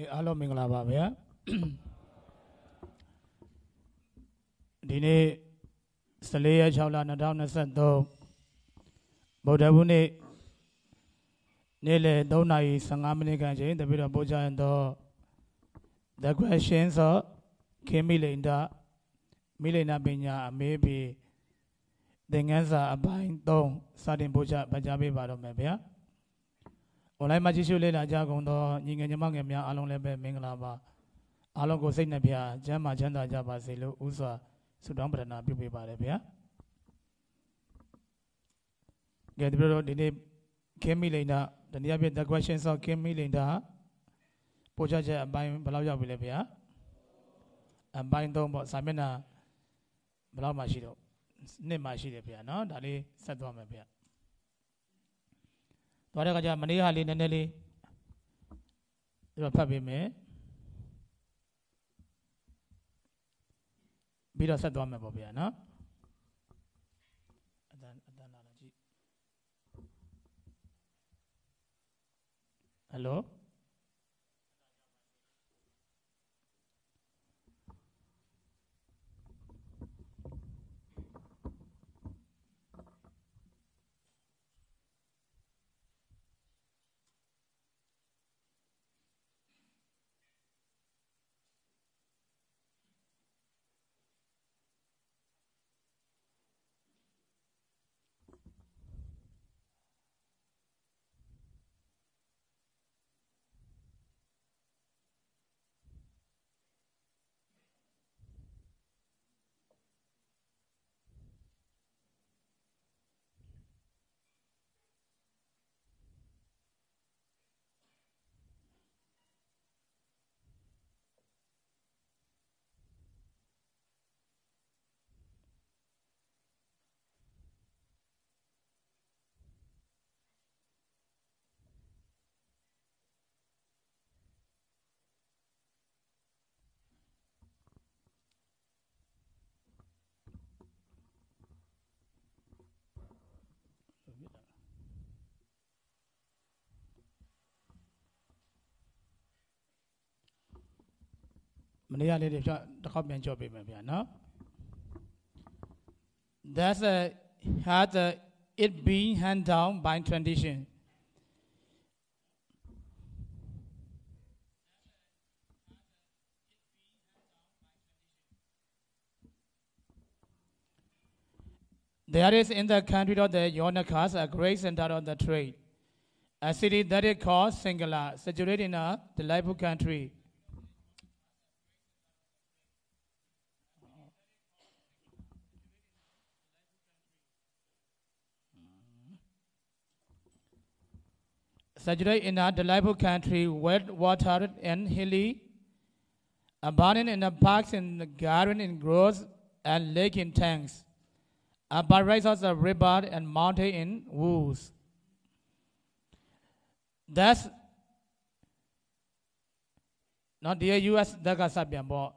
ကဲအားလုံးမင်္ဂလာပါဗျာဒီနေ့14ရက်6လ2023ဗုဒ္ဓဘုနေ့နေ့လယ်3:15မိနစ်ခန့်ချိန်တပိတော့ပို့ချရင်တော့ the questions of ခေမိလိန်ဒမိလိန်နာပညာအမေးပြီးသင်္ကန်းစာအပိုင်း3စတင်ပို့ချဗကြားပေးပါတော့မယ်ဗျာ online မှာကြည့်ရှုလေ့လာကြကုန်သောညီငယ်ညီမငယ်များအားလုံးလည်းပဲမင်္ဂလာပါအားလုံးကိုစိတ်နှပြကျမ်းမာချမ်းသာကြပါစေလို့ဥစွာဆုတောင်းပတနာပြုပေးပါတယ်ဗျာကဲဒီလိုဒီနေ့ခင်းမိလိန်တာတနည်းအားဖြင့် the questions of ခင်းမိလိန်တာပို့ချချက်အပိုင်းဘယ်လောက်ရောက်ပြီလဲဗျာအပိုင်း3ပေါ့စာမျက်နှာဘယ်လောက်မှရှိတော့နှစ်မှရှိတယ်ဗျာနော်ဒါလေးဆက်သွားမယ်ဗျာ သွားတဲ့အခါကျမနေ့ကလေးနည်းနည်းလေးဒီတော့ဖတ်ပေးမယ်ပြီးတော့ဆက်သွားမယ်ပေါ့ဗျာနော်အတန်အတန်လာလာကြည့်ဟယ်လို မနေ့ကလေးတွေဖြတ်တစ်ခေါက်ပြန်ကြော့ပေးမယ်ဗျာနော် That's a had a, it being hand down by tradition There is in the country of the Yonakas a great center of the trade, a city that is called Singala, situated in a delightful country. Situated in a delightful country, well watered and hilly, abundant in the parks and garden in groves and lake in tanks. Above rises a river and mountain in woods. That's not the US တက်ကစပြန်ပေါ့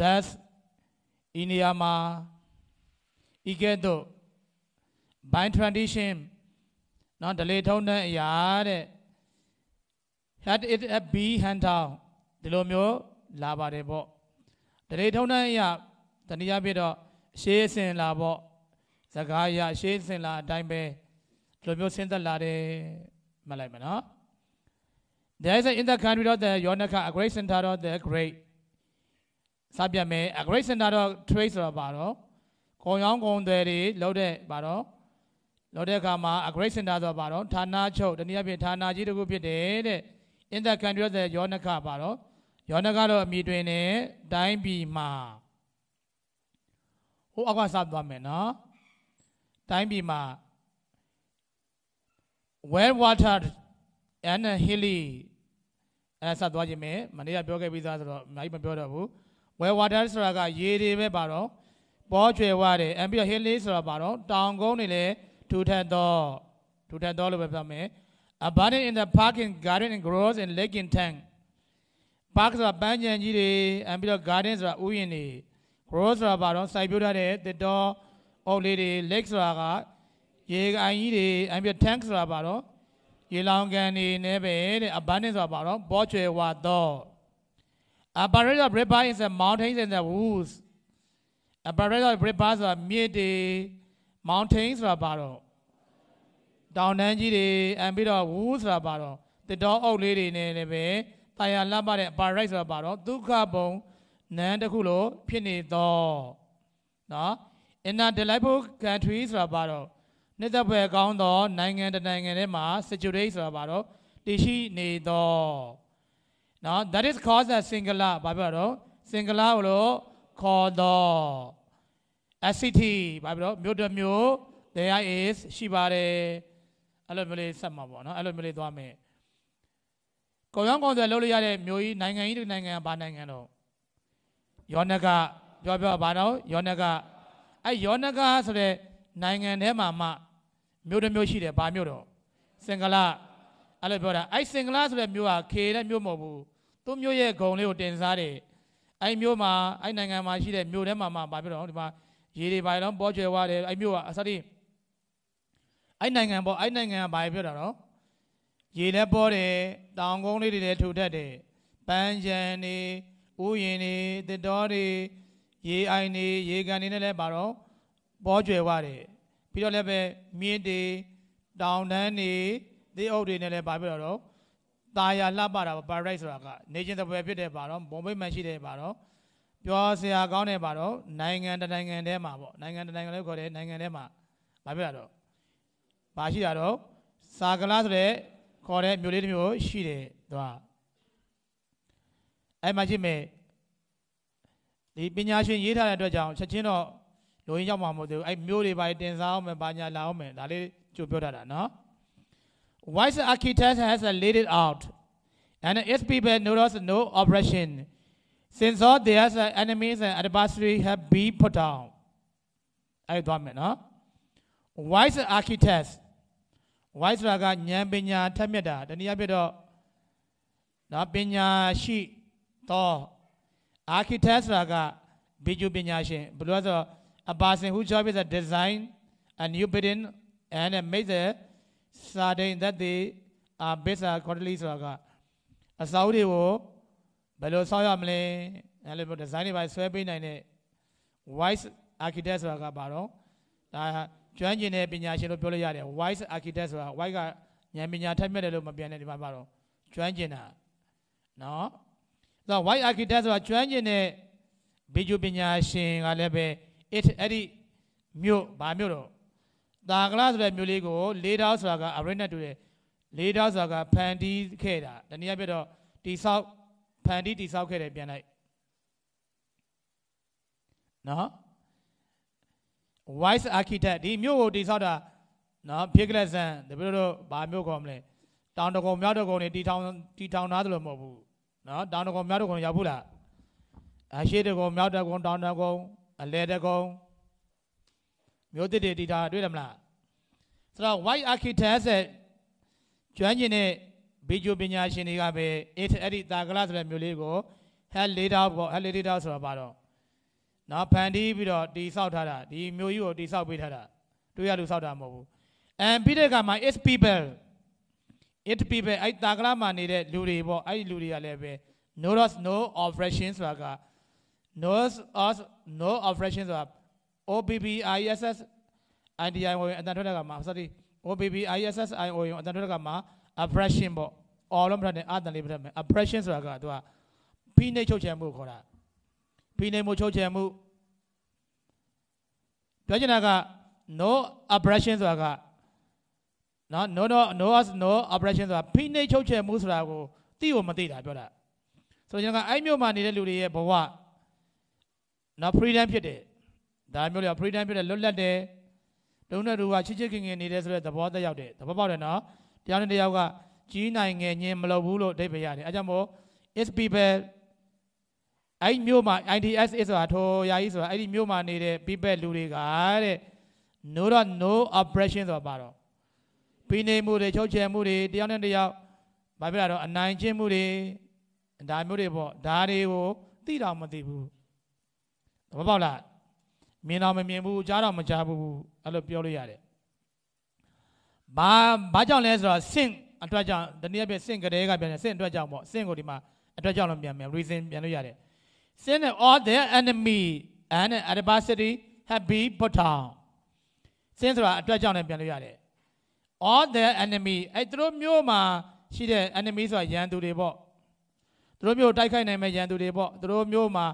That's India မှာဤကဲ့သို့ by tradition နော်ဒလေထုံးတဲ့အရာတဲ့ had it a be hand down ဒီလိုမျိုးလာပါတယ်ပေါ့ဒလေထုံးတဲ့အရာတနည်းအားဖြင့်တော့ရှေးစင်လာပေါ့စကားရရှေးစင်လာအတိုင်းပဲဒီလိုမျိုးဆင်းသက်လာတယ်မှတ်လိုက်မယ်နော် There is a, in the country of the Yonaka a great center of the great စပြမယ် a great center of trade ဆိုတာပါတော့ကုံရောင်းကုံတွေတွေလောက်တဲ့ပါတော့ လောက်တဲ့အခါမှာ a great center ဆိုတာပါတော့ဌာနချုပ်တနည်းအားဖြင့်ဌာနကြီးတစ်ခုဖြစ်တယ်တဲ့ in the country of the Yonaka ပါတော့ Yonaka တော့အမည်တွင်နေတိုင်းပြည်မှာဟိုအောက်ကစသွားမယ်နော်တိုင်းပြည်မှာ well watered and hilly အဲဆက်သွားခြင်းပဲမနေ့ကပြောခဲ့ပြီးသားဆိုတော့အများကြီးမပြောတော့ဘူး well watered ဆိုတာကရေတွေပဲပါတော့ပေါ်ကျွယ်ဝတယ်အပြီးတော့ hilly ဆိုတာပါတော့တောင်ကုန်းတွေလည်း ထူထပ်သောထူထပ်သောလို့ပဲပြောမယ် abundant in the park and garden and groves and lake in tank park ဆိုတာပန်းခြံကြီးတွေအပြီးတော့ garden ဆိုတာဥယျာဉ်တွေ grow ဆိုတာဘာတော့စိုက်ပျိုးထားတဲ့တစ်တော်အုပ်လေးတွေ lake ဆိုတာကရေအိုင်ကြီးတွေအပြီး tank ဆိုတာဘာတော့ ရေလောင်ကန်နေနေပဲတဲ့ abundance ဆိုတာဘာတော့ဘောကျွယ်ဝသော a barrage of river is the mountains and the woods a barrage of river ဆိုတာမြစ်တွေ mountains ဆိုတာဘာတော့တောင်တန်းကြီးတွေအံပြီးတော့ woods ဆိုတာဘာတော့တစ်တော်အုပ်လေးတွေနဲ့လည်းပဲတာယာလှပတဲ့ barrage ဆိုတာဘာတော့ဒုက္ခဘုံနန်းတစ်ခုလိုဖြစ်နေသောနော် in a delightful country ဆိုတာဘာတော့နှစ်သက်ဖွယ်ကောင်းသောနိုင်ငံတစ်နိုင်ငံထဲမှာ situate ဆိုတာဘာတော့တည်ရှိနေသောနော် that is called a singular ဘာပြောတော့ singular ကိုလို့ခေါ်သော a city ဘာပြောတော့မြို့တစ်မြို့ there is ရှိပါတယ်အဲ့လိုမျိုးလေးဆက်မှာပေါ့နော်အဲ့လိုမျိုးလေးသွားမယ်ကိုရောင်းကောင်းတွေလှုပ်လို့ရတဲ့မြို့ကြီးနိုင်ငံကြီးတစ်နိုင်ငံကဘာနိုင်ငံတော့ယောနကပြောပြောဘာတော့ယောနကအဲ့ယောနကဆိုတဲ့နိုင်ငံထဲမှာမှမြို့တစ်မြို့ရှိတယ်ဘာမြို့တော့စင်္ဂလာအဲ့လိုပြောတာအဲ့စင်္ဂလာဆိုတဲ့မြို့ကခေတဲ့မြို့မဟုတ်ဘူးသူ့မြို့ရဲ့ဂုံလေးကိုတင်စားတယ်အဲ့မြို့မှာအဲ့နိုင်ငံမှာရှိတဲ့မြို့ထဲမှာမှဘာပြောတော့ဒီမှာ ရေတွေဘာလုံးပေါ်ကျွယ်ဝတယ်အဲ့မြို့ကအစတိအဲ့နိုင်ငံပေါ့အဲ့နိုင်ငံကဘာပြောတာတော့ရေလည်းပေါ်တယ်တောင်ကုန်းလေးတွေလည်းထူထပ်တယ်ပန်းချံနေဥယျင်နေတစ်တော်တွေရေအိုင်နေရေကန်နေနဲ့လည်းဘာတော့ပေါ်ကျွယ်ဝတယ်ပြီးတော့လည်းပဲမြင်းတွေတောင်တန်းတွေသစ်အုပ်တွေနဲ့လည်းဘာပြောတော့ตาရလှပတာပါရိုက်ဆိုတာကနေချင်းတပွဲဖြစ်တဲ့ပါတော့ဘုံမိတ်မှန်ရှိတဲ့ပါတော့ ပြောစရာကောင်းတဲ့ပါတော့နိုင်ငံတနိုင်ငံထဲမှာပေါ့နိုင်ငံတနိုင်ငံလေးခေါ်တဲ့နိုင်ငံထဲမှာဘာပြောတာတော့ဘာရှိတာတော့စာကလားဆိုတဲ့ခေါ်တဲ့မျိုးလေးတစ်မျိုးရှိတယ်သူကအဲ့မှာကြည့်မယ်ဒီပညာရှင်ရေးထားတဲ့အတွက်ကြောင့်ချက်ချင်းတော့လူရင်းရောက်မှာမဟုတ်သေးဘူးအဲ့မျိုးတွေပါတင်စားအောင်မယ်ဘာညာလာအောင်မယ်ဒါလေးကြိုပြောထားတာနော် wise architect has laid it out and its people notice no oppression since all their enemies and adversaries have been put down အဲ့သွားမယ်နော် wise architects wise ဆိုတာကဉာဏ်ပညာထက်မြက်တာတနည်းအားဖြင့်တော့နော်ပညာရှိသော architect ဆိုတာကဗီဂျူပညာရှင်ဘယ်လိုလဲဆိုတော့ a person who job is a design a new building and make the certain that they are based accordingly ဆိုတာကအစာအုပ်တွေကို ဘယ်လိုဆောက်ရမလဲအဲ့လိုမျိုး design တွေပါဆွဲပေးနိုင်တဲ့ wise architect ဆိုတာကဘာတော့ဒါကျွမ်းကျင်တဲ့ပညာရှင်လို့ပြောလို့ရတယ် wise architect ဆိုတာ wise ကဉာဏ်ပညာထက်မြက်တယ်လို့မပြန်နဲ့ဒီမှာပါတော့ကျွမ်းကျင်တာနော်ဆိုတော့ white architect ဆိုတာကျွမ်းကျင်တဲ့ဗီဂျူပညာရှင်ကလည်းပဲ it အဲ့ဒီမြို့ဘာမြို့တော့တာကလားဆိုတဲ့မြို့လေးကိုလေးတောက်ဆိုတာက arena တူတယ်လေးတောက်ဆိုတာကဖန်တီးခဲ့တာတနည်းအားဖြင့်တော့တိဆောက် ဖန်တီးတိဆောက်ခဲ့တယ်ပြန်လိုက်နော် wise architect ဒီမြို့ကိုတိဆောက်တာနော်ဖေကလက်ဆန်တပည့်တို့ဘာမြို့ခေါ်မလဲတောင်တကုံမြောက်တကုံနေတီထောင်တီထောင်သားသလိုမဟုတ်ဘူးနော်တောင်တကုံမြောက်တကုံရောက်ဘူးလားအရှိတကုံမြောက်တကုံတောင်တကုံအလဲတကုံမြို့တစ်တွေတီတာတွေ့တယ်မလားဆိုတော့ white architect ဆိုကျွမ်းကျင်တဲ့ ဗီဂျူပညာရှင်တွေကပဲအဲ့ဒီတာကလဆိုတဲ့မြို့လေးကို head later ပေါ့ head later ဆိုတာပါတော့နော်ဖန်တီးပြီးတော့တီဆောက်ထားတာဒီမျိုးကြီးကိုတီဆောက်ပေးထားတာတွေ့ရလို့ဆောက်တာမဟုတ်ဘူး and ပြီးတဲ့အခါမှာ is people it people အဲ့တာကလာမှာနေတဲ့လူတွေပေါ့အဲ့ဒီလူတွေကလည်းပဲ notice no oppression ဆိုတာက notice us no oppression ဆိုတာ OBBISS IDI ဝင်အတန်ထွက်တဲ့ကမှာ sorry OBBISS IO ဝင်အတန်ထွက်တဲ့ကမှာ oppression ပေါ့ all လုံးပြတဲ့အတန်လေးပြတ်မယ် oppression ဆိုတာကသူကဖိနှိပ်ချုပ်ချယ်မှုခေါ်တာဖိနှိပ်မှုချုပ်ချယ်မှုပြောချင်တာက no oppression ဆိုတာကနော် no no no us no operation ဆိုတာဖိနှိပ်ချုပ်ချယ်မှုဆိုတာကိုသိကိုမသိတာပြောတာဆိုတော့ကျွန်တော်ကအဲ့မျိုးမှာနေတဲ့လူတွေရဲ့ဘဝနော် freedom ဖြစ်တယ်ဒါမျိုးတွေက freedom ဖြစ်တယ်လွတ်လပ်တယ်တုံးတဲ့သူကချစ်ချစ်ခင်ခင်နေတယ်ဆိုတဲ့သဘောသက်ရောက်တယ်သဘောပေါက်တယ်နော် တရားနဲ့တရားကကြီးနိုင်ငယ်ညင်မလုပ်ဘူးလို့အဓိပ္ပာယ်ရတယ်အဲကြောင့်မို့ is people အဲ့မျိုးမှာ IDS ဆိုတာထိုယာကြီးဆိုတာအဲ့ဒီမျိုးမှာနေတဲ့ people လူတွေကတဲ့ no no oppression ဆိုတာပါတော့ဖိနေမှုတွေချုပ်ချယ်မှုတွေတယောက်နဲ့တယောက်ဘာဖြစ်လာတော့အနိုင်ကျင့်မှုတွေဒါမျိုးတွေပေါ့ဒါတွေကိုသိတော့မသိဘူးသဘောပေါက်လားမြင်တော့မမြင်ဘူးကြားတော့မကြားဘူးအဲ့လိုပြောလို့ရတယ် ဘာဘာကြောင့်လဲဆိုတော့ sin အတွက်ကြောင့်တနည်းအားဖြင့်စင့်ကလေးကပြန်တယ်စင့်အတွက်ကြောင့်ပေါ့စင့်ကိုဒီမှာအတွက်ကြောင့်လို့ပြန်မယ် reason ပြန်လို့ရတယ် sin and all their enemy and adversity have been put down sin ဆိုတာအတွက်ကြောင့်လည်းပြန်လို့ရတယ် all their enemy အဲ့သူတို့မျိုးမှာရှိတဲ့ enemy ဆိုတာရန်သူတွေပေါ့သူတို့မျိုးတိုက်ခိုက်နိုင်မဲ့ရန်သူတွေပေါ့သူတို့မျိုးမှာ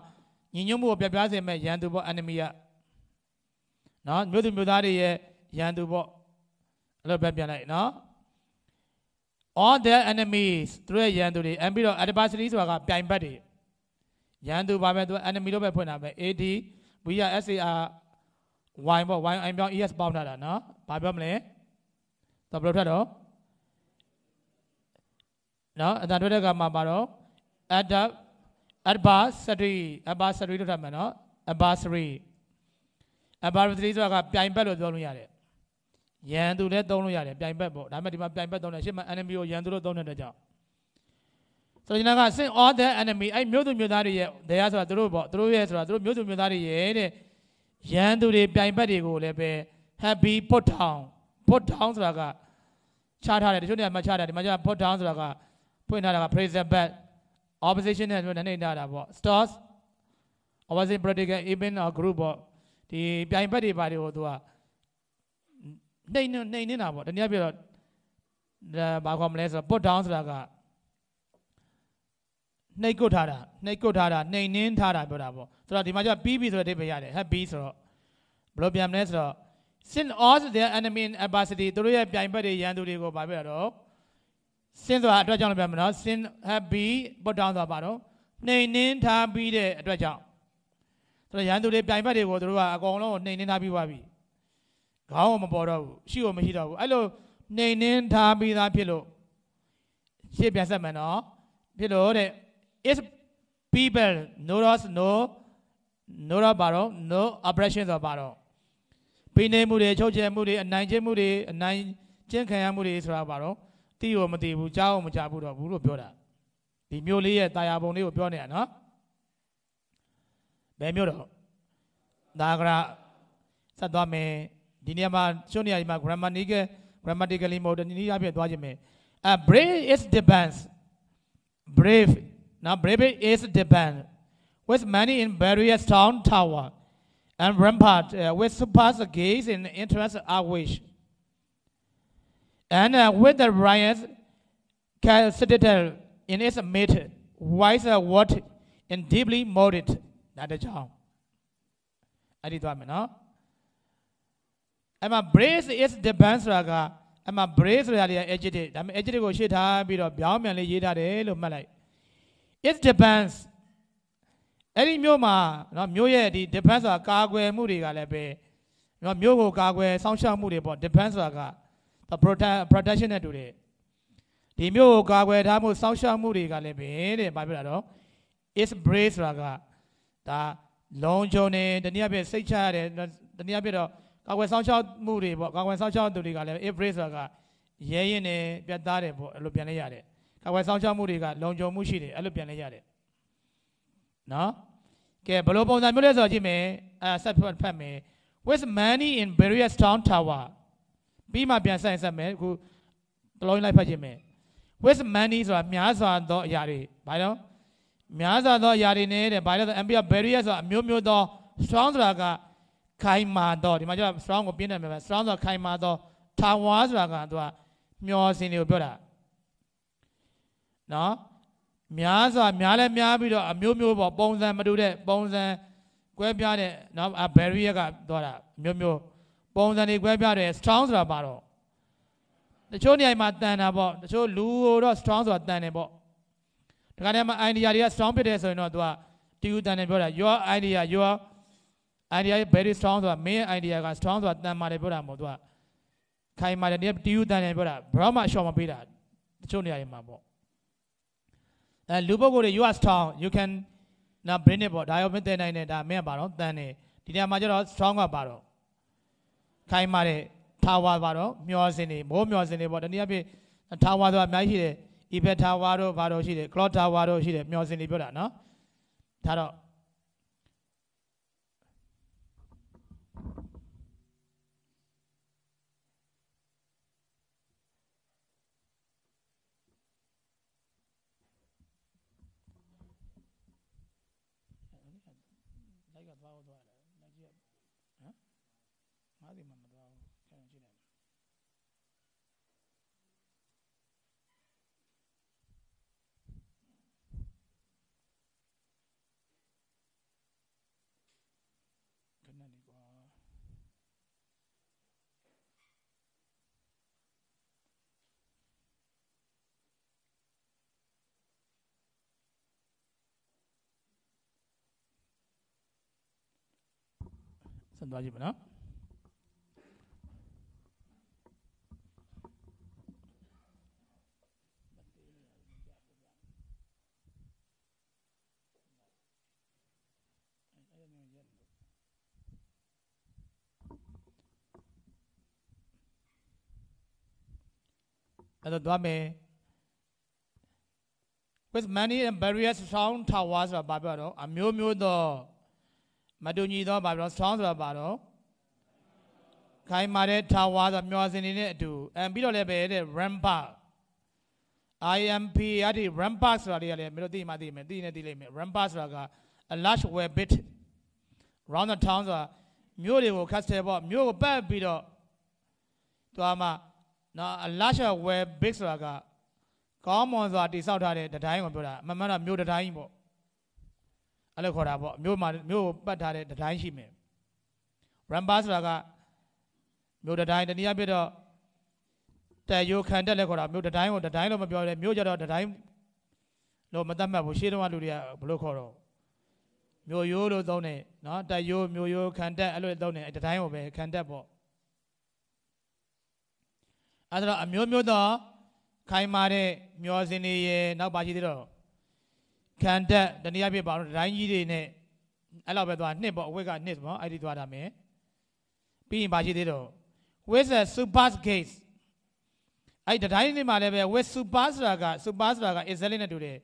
ညီညွတ်မှုကိုပြပြစေမဲ့ရန်သူပေါ့ enemy ကနော်မျိုးသူမျိုးသားတွေရဲ့ရန်သူပေါ့ အဲ့လိုပဲပြန်လိုက်နော် all their enemies သူတို့ရဲ့ရန်သူတွေအပြီးတော့ adversary ဆိုတာကပြိုင်ဘက်တွေရန်သူပါပဲသူ enemy လို့ပဲဖွင့်တာပဲ AD we are SAR Y ပေါ့ Y I ပြောင်း ES ပေါင်းထားတာနော်ဘာပြောမလဲတော့ဘယ်လိုထက်တော့နော်အတန်ထွက်တဲ့ကမှာပါတော့ adapt adversary adversary လို့ထပ်မယ်နော် adversary adversary ဆိုတာကပြိုင်ဘက်လို့ပြောလို့ရတယ် ရန်သူလည်းသုံးလို့ရတယ်ပြိုင်ဘက်ပေါ့ဒါပေမဲ့ဒီမှာပြိုင်ဘက်သုံးတယ်ရှေ့မှာ enemy ကိုရန်သူလို့သုံးတဲ့ကြောင့်ဆိုတော့ဒီက sin all the enemy အဲ့မျိုးသူမျိုးသားတွေရဲ့တရားဆိုတာသူတို့ပေါ့သူတို့ရဲ့ဆိုတာသူတို့မျိုးသူမျိုးသားတွေရဲ့တဲ့ရန်သူတွေပြိုင်ဘက်တွေကိုလည်းပဲ happy put down put down ဆိုတာကချထားတယ်တချို့နေရာမှာချထားတယ်ဒီမှာကျ put down ဆိုတာကဖွင့်ထားတာက praise back opposition နဲ့ပြောနေနေတာပေါ့ stars opposition political even or group ပေါ့ဒီပြိုင်ဘက်တွေပါတွေကိုသူက နှိမ့်နှိမ့်နေတာပေါ့တနည်းပြောတော့ဘာခေါ်မလဲဆိုတော့ put down ဆိုတာကနှိပ်ကုတ်ထားတာနှိပ်ကုတ်ထားတာနှိမ်နှင်းထားတာပြောတာပေါ့ဆိုတော့ဒီမှာကျပြီးပြီဆိုတဲ့အဓိပ္ပာယ်ရတယ် happy ဆိုတော့ဘယ်လိုပြန်မလဲဆိုတော့ sin all their enemy in adversity သူတို့ရဲ့ပြိုင်ဘက်တွေရန်သူတွေကိုဗာပြတော့ sin ဆိုတာအတွက်ကြောင့်လည်းပြန်မနော် sin happy put down ဆိုတာပါတော့နှိမ်နှင်းထားပြီးတဲ့အတွက်ကြောင့်သူတို့ရန်သူတွေပြိုင်ဘက်တွေကိုသူတို့ကအကောင်လုံးကိုနှိမ်နှင်းထားပြီးသွားပြီ ခေါင်းကိုမပေါ်တော့ဘူးရှိကိုမရှိတော့ဘူးအဲ့လိုနှိမ်နှင်းထားပြီးသားဖြစ်လို့ရှေ့ပြန်ဆက်မယ်နော်ဖြစ်လို့တဲ့ is people notice no no တော့ပါတော့ no oppression ဆိုပါတော့ဖိနေမှုတွေချုပ်ချယ်မှုတွေအနိုင်ကျင့်မှုတွေအနိုင်ကျင့်ခံရမှုတွေဆိုတာပါတော့တီးကိုမတီးဘူးကြားကိုမကြားဘူးတော့ဘူးလို့ပြောတာဒီမျိုးလေးရဲ့တာယာပုံလေးကိုပြောနေတာနော်ဘယ်မျိုးတော့ဒါကရဆက်သွားမယ် ဒီနေရာမှာရှုံးနေရာဒီမှာ grammatical grammatically မဟုတ်တဲ့နည်းအားဖြင့်သွားခြင်းမယ် a brave is depends brave now brave is depend with many in various town tower and rampart uh, with surpass the gaze in interest of wish and uh, with the riots citadel in its mid wiser what and deeply molded ဒါတကြောင်အဲ့ဒီသွားမယ်နော် အဲ့မှာ brace is depends ဆိုတာကအဲ့မှာ brace ဆိုတာလေး adjective ဒါပေမဲ့ adjective ကိုရှေ့ထားပြီးတော့ပြောင်းပြန်လေးရေးထားတယ်လို့မှတ်လိုက် it depends အဲ့ဒီမျိုးမှာနော်မျိုးရဲ့ဒီ depends ဆိုတာကာကွယ်မှုတွေကလည်းပဲနော်မျိုးကိုကာကွယ်စောင့်ရှောက်မှုတွေပေါ့ depends ဆိုတာက protect protection နဲ့တူတယ်ဒီမျိုးကိုကာကွယ်ထားမှုစောင့်ရှောက်မှုတွေကလည်းပဲတဲ့ဘာပြောတာတော့ is brace ဆိုတာကဒါလုံခြုံနေတနည်းအားဖြင့်စိတ်ချရတယ်တနည်းအားဖြင့်တော့ ကာကွယ်ဆောင်ရှောက်မှုတွေပေါ့ကာကွယ်ဆောင်ရှောက်သူတွေကလည်း embrace ဆိုတာကရဲရင်နဲ့ပြတ်သားတယ်ပေါ့အဲ့လိုပြန်လဲရတယ်ကာကွယ်ဆောင်ရှောက်မှုတွေကလုံခြုံမှုရှိတယ်အဲ့လိုပြန်လဲရတယ်နော်ကဲဘယ်လိုပုံစံမျိုးလဲဆိုတော့ကြည့်မယ်အဲဆက်ဖတ်ဖတ်မယ် with money in various town tower ပြီးမှပြန်ဆိုင်ဆက်မယ်အခုတလုံးလိုက်ဖတ်ကြည့်မယ် with money ဆိုတာများစွာသောအရာတွေဘာလို့များစွာသောအရာတွေနဲ့တဲ့ဘာလို့လဲဆို ambia barrier ဆိုတာအမျိုးမျိုးသော strong ဆိုတာက ခိုင်မာသောဒီမှာကျတော့ strong ကိုပြင်းတယ်မယ် strong ဆိုတာခိုင်မာသော tower ဆိုတာကသူကမျောစင်တွေကိုပြောတာနော်များစွာများလဲများပြီးတော့အမျိုးမျိုးပေါ့ပုံစံမတူတဲ့ပုံစံကွဲပြားတဲ့နော် barrier ကသွားတာမျိုးမျိုးပုံစံတွေကွဲပြားတယ် strong ဆိုတာပါတော့တချို့နေရာမှာတန်တာပေါ့တချို့လူတော့ strong ဆိုတာတန်တယ်ပေါ့ဒါကလည်းမ idea တွေက strong ဖြစ်တယ်ဆိုရင်တော့သူကတီယူတန်တယ်ပြောတာ your idea your idea very strong ဆိုတာ main idea က strong ဆိုတာတန်ပါတယ်ပြောတာမဟုတ်သူကခိုင်မာတယ်တီယူတန်တယ်ပြောတာဘရောမှရှော့မပေးတာတချို့နေရာတွေမှာပေါ့အဲလူပုဂ္ဂိုလ်တွေ you are strong you can now bring it ပေါ့ဒါရောမသိနိုင်နဲ့ဒါမင်းကပါတော့တန်တယ်ဒီနေရာမှာကျတော့ strong ကပါတော့ခိုင်မာတဲ့ tower ပါတော့မျောစင်တွေမိုးမျောစင်တွေပေါ့တနည်းအားဖြင့် tower ဆိုတာအများကြီးရှိတယ် Eiffel Tower တို့ဘာတို့ရှိတယ် Clock Tower တို့ရှိတယ်မျောစင်တွေပြောတာနော်ဒါတော့ သွားဖို့သွားတယ်နိုင်ကြီးဟမ်ငါးစီမှမသွားဘူးခံကြည့်လိုက်ခဏနေကွာ ဆက်သွားကြည့်မနော်အဲ့ဒါမျိုးရက်လို့အဲ့တော့သွားမယ် with many and various sound towers ဆိုတာဘာပြောတော့အမျိုးမျိုးသော မတူညီသောဘာပြော sound ဆိုတာဘာတော့ခိုင်မာတဲ့ tower ဆိုတာမျောစင်နေတဲ့အတူအဲပြီးတော့လည်းပဲတဲ့ rampart IMP အဲ့ဒီ rampart ဆိုတာလေးကလည်းမင်းတို့သိမှသိမယ်သိနေသိလိမ့်မယ် rampart ဆိုတာက a large web bit round the town ဆိုတာမြို့တွေကို castle ပေါ့မြို့ကိုပတ်ပြီးတော့သွားမှနော် a large web big ဆိုတာကကောင်းမွန်စွာတိဆောက်ထားတဲ့တတိုင်းကိုပြောတာအမှန်မှန်တော့မြို့တတိုင်းပေါ့ အဲ့လိုခေါ်တာပေါ့မြို့မှာမြို့ကိုပတ်ထားတဲ့တတိုင်းရှိမယ် rampart ဆိုတာကမြို့တတိုင်းတနည်းအားဖြင့်တော့တဲယိုခံတက်လည်းခေါ်တာမြို့တတိုင်းကိုတတိုင်းလို့မပြောလဲမြို့ကြတော့တတိုင်းလို့မသတ်မှတ်ဘူးရှေးတုန်းကလူတွေကဘယ်လိုခေါ်တော့မြို့ရိုးလို့သုံးတယ်နော်တဲယိုမြို့ရိုးခံတက်အဲ့လိုသုံးတယ်တတိုင်းကိုပဲခံတက်ပေါ့အဲ့ဒါတော့အမျိုးမျိုးသောခိုင်မာတဲ့မျောစင်တွေရဲ့နောက်ပါရှိသေးတော့ ခံတက်တနည်းအားဖြင့်ပါတော့တတိုင်းကြီးတွေနဲ့အဲ့လောက်ပဲသွားနှစ်ပေါ့အဝက်ကနှစ်ပေါ့အဲ့ဒီသွားတာမယ်ပြီးရင်ပါရှိသေးတော့ with a super gate အဲ့ဒီတိုင်းလေးမှာလည်းပဲ with super ဆိုတာက super ဆိုတာက excellent နဲ့တူတယ်